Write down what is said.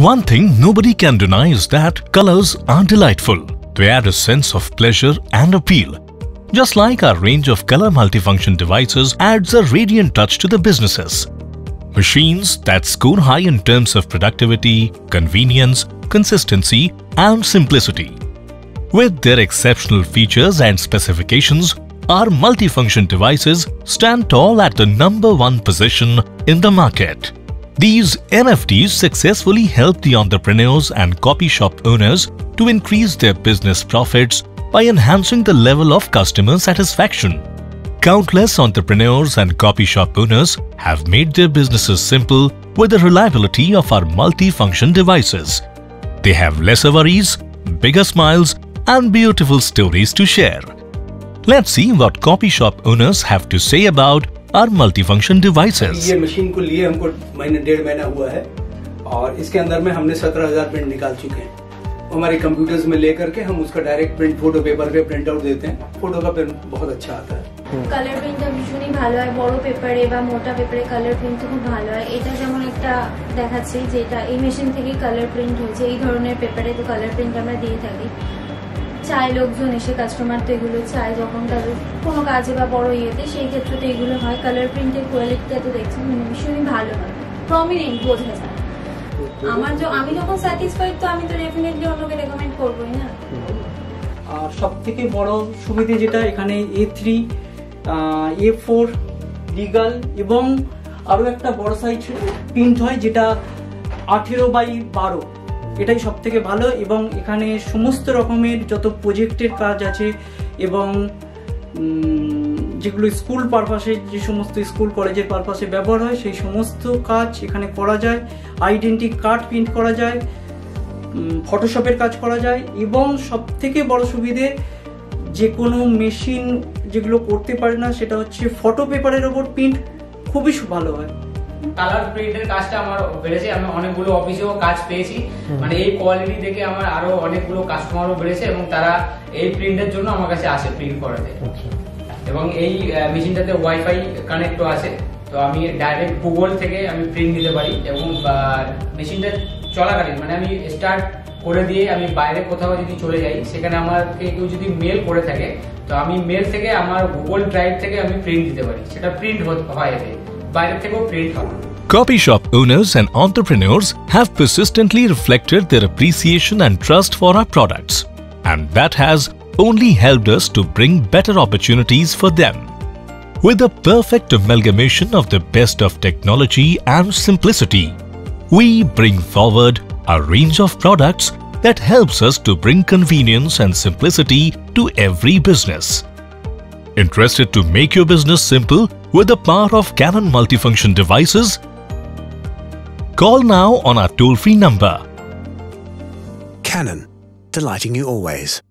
One thing nobody can deny is that colors are delightful. They add a sense of pleasure and appeal. Just like our range of color multifunction devices adds a radiant touch to the businesses. Machines that score high in terms of productivity, convenience, consistency and simplicity. With their exceptional features and specifications, our multifunction devices stand tall at the number one position in the market. These MFDs successfully help the entrepreneurs and copy shop owners to increase their business profits by enhancing the level of customer satisfaction. Countless entrepreneurs and copy shop owners have made their businesses simple with the reliability of our multifunction devices. They have lesser worries, bigger smiles and beautiful stories to share. Let's see what copy shop owners have to say about our multifunction devices. ये machine को लिए हमको महीने डेढ़ महीना हुआ है और इसके अंदर में हमने सत्रह हजार प्रिंट निकाल चुके हैं हमारे कंप्यूटर्स में लेकर के हम उसका डायरेक्ट प्रिंट फोटो पेपर पे प्रिंट आउट देते हैं फोटो का प्रिंट बहुत अच्छा आता है কালার প্রিন্টটা ভীষণই ভালো হয় বড় পেপারে বা মোটা পেপারে কালার প্রিন্ট খুব ভালো হয় এটা যেমন একটা দেখাচ্ছে যে এটা এই মেশিন থেকে কালার প্রিন্ট হয়েছে এই ধরনের পেপারে তো কালার প্রিন্ট আমরা দিয়ে থাকি চায় লোকজন এসে কাস্টমার তো এগুলো চায়, যখন তাদের কোনো কাজে বা বড় ইয়েতে সেই ক্ষেত্রে তো এগুলো হয় কালার প্রিন্টের কোয়ালিটিটা তো দেখছেন মানে ভীষণই ভালো হয় প্রমিনেন্ট বোঝা যায়। আমার আমি যখন স্যাটিসফাইড তো আমি তো ডেফিনেটলি অন্যকে রেকমেন্ড করবোই না। আর সব থেকে বড় সুবিধে যেটা এখানে A three A four legal এবং আরও একটা বড় সাইজ প্রিন্ট হয়, যেটা আঠেরো বাই বারো। এটাই সব থেকে ভালো এবং এখানে সমস্ত রকমের যত প্রজেক্টের কাজ আছে এবং যেগুলো স্কুল পারপাসে যে সমস্ত স্কুল কলেজের পারপাসে ব্যবহার হয়, সেই সমস্ত কাজ এখানে করা যায়। আইডেন্টি কার্ড প্রিন্ট করা যায়। ফটোশপের কাজ করা যায় এবং সব থেকে বড় সুবিধে যে কোনো মেশিন যেগুলো করতে পারে না, সেটা হচ্ছে ফটো পেপারের ওপর প্রিন্ট খুবই ভালো হয়। কালার প্রিন্টের কাজটা আমার বেড়েছে। আমি অনেকগুলো অফিসেও কাজ পেয়েছি। মানে এই কোয়ালিটি দেখে আমার আরও অনেকগুলো কাস্টমারও বেড়েছে এবং তারা এই প্রিন্টের জন্য আমার কাছে আসে প্রিন্ট করাতে। আচ্ছা। এবং এই মেশিনটাতে ওয়াইফাই কানেক্টও আছে। তো আমি ডাইরেক্ট গুগল থেকে আমি প্রিন্ট দিতে পারি এবং মেশিনটা চলাকালীন মানে আমি স্টার্ট করে দিয়ে আমি বাইরে কোথাও যদি চলে যাই সেখানে আমাকে কেউ যদি মেল করে থাকে তো আমি মেল থেকে আমার গুগল ড্রাইভ থেকে আমি প্রিন্ট দিতে পারি। সেটা প্রিন্ট হয় এতে। Copy shop owners and entrepreneurs have persistently reflected their appreciation and trust for our products. And that has only helped us to bring better opportunities for them. With the perfect amalgamation of the best of technology and simplicity, we bring forward a range of products that helps us to bring convenience and simplicity to every business. Interested to make your business simple with the power of Canon multifunction devices? Call now on our toll-free number. Canon, delighting you always.